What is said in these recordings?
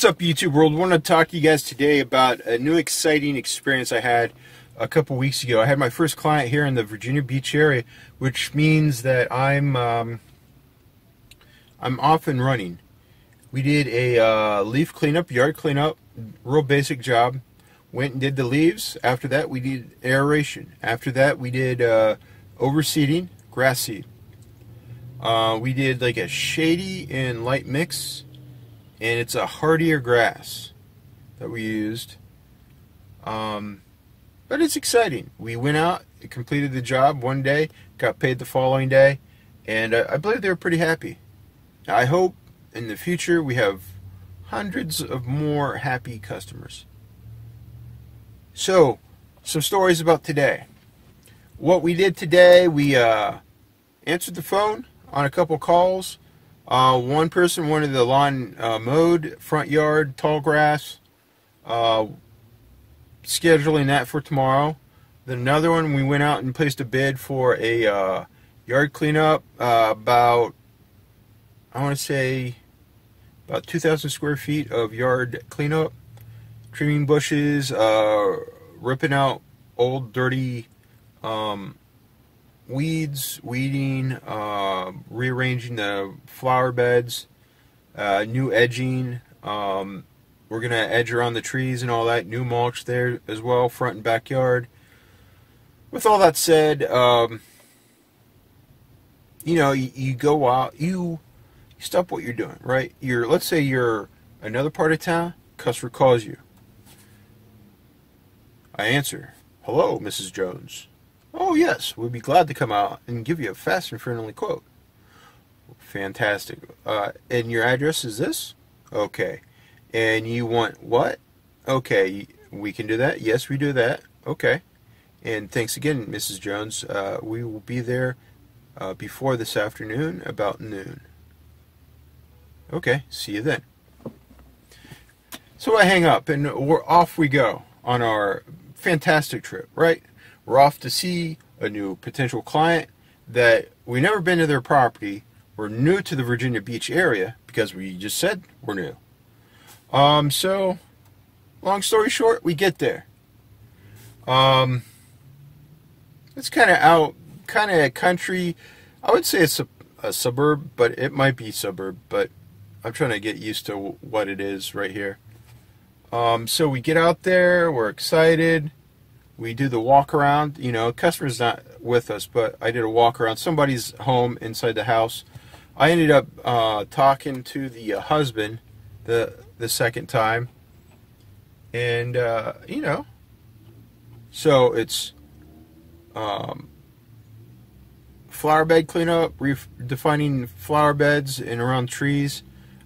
What's up, YouTube world? I want to talk to you guys today about a new exciting experience I had a couple weeks ago. I had my first client here in the Virginia Beach area, which means that I'm um, I'm off and running. We did a uh, leaf cleanup, yard cleanup, real basic job. Went and did the leaves. After that, we did aeration. After that, we did uh, overseeding, grass seed. Uh, we did like a shady and light mix and it's a hardier grass that we used. Um, but it's exciting. We went out, completed the job one day, got paid the following day, and I believe they were pretty happy. I hope in the future we have hundreds of more happy customers. So, some stories about today. What we did today, we uh, answered the phone on a couple calls uh, one person wanted the lawn uh, mowed, front yard, tall grass. Uh, scheduling that for tomorrow. Then another one, we went out and placed a bid for a uh, yard cleanup uh, about, I want to say, about 2,000 square feet of yard cleanup. Trimming bushes, uh, ripping out old dirty um, weeds, weeding, uh, rearranging the flower beds, uh, new edging. Um, we're going to edge around the trees and all that. New mulch there as well, front and backyard. With all that said, um, you know, you, you, go out, you, you stop what you're doing, right? You're, let's say you're another part of town, customer calls you. I answer, hello, Mrs. Jones. Oh, yes, we'd be glad to come out and give you a fast and friendly quote. Fantastic. Uh, and your address is this? Okay. And you want what? Okay, we can do that. Yes, we do that. Okay. And thanks again, Mrs. Jones. Uh, we will be there uh, before this afternoon, about noon. Okay, see you then. So I hang up and we're off we go on our fantastic trip, right? We're off to see a new potential client that we never been to their property. We're new to the Virginia Beach area because we just said we're new. Um, so, long story short, we get there. Um, it's kind of out, kind of a country. I would say it's a, a suburb, but it might be suburb. But I'm trying to get used to what it is right here. Um, so we get out there, we're excited we do the walk around. You know, customer's not with us, but I did a walk around somebody's home inside the house. I ended up uh, talking to the uh, husband the the second time, and uh, you know, so it's um, flower bed cleanup, redefining flower beds and around trees,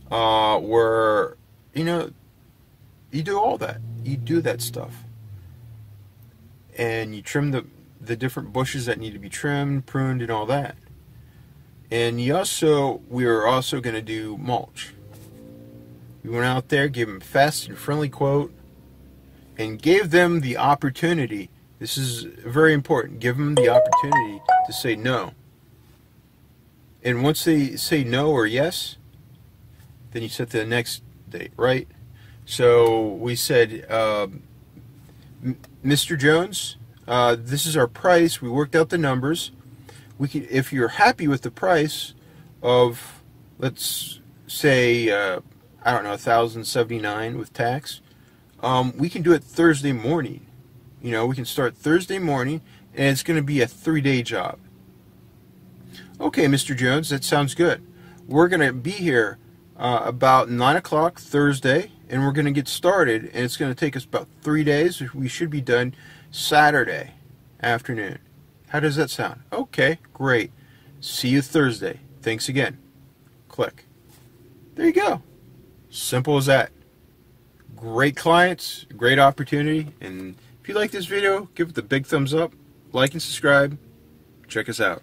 uh, where you know you do all that. You do that stuff and you trim the the different bushes that need to be trimmed, pruned, and all that. And you also, we are also going to do mulch. We went out there, gave them fast and friendly quote, and gave them the opportunity. This is very important. Give them the opportunity to say no. And once they say no or yes, then you set the next date, right? So we said, um, Mr. Jones, uh, this is our price. We worked out the numbers. We can, if you're happy with the price of, let's say, uh, I don't know, 1,079 with tax, um, we can do it Thursday morning. You know, we can start Thursday morning, and it's going to be a three-day job. Okay, Mr. Jones, that sounds good. We're going to be here uh, about 9 o'clock Thursday and we're going to get started and it's going to take us about three days. We should be done saturday afternoon. How does that sound? Okay great. See you thursday. Thanks again. Click. There you go. Simple as that. Great clients great opportunity and if you like this video give it the big thumbs up like and subscribe. Check us out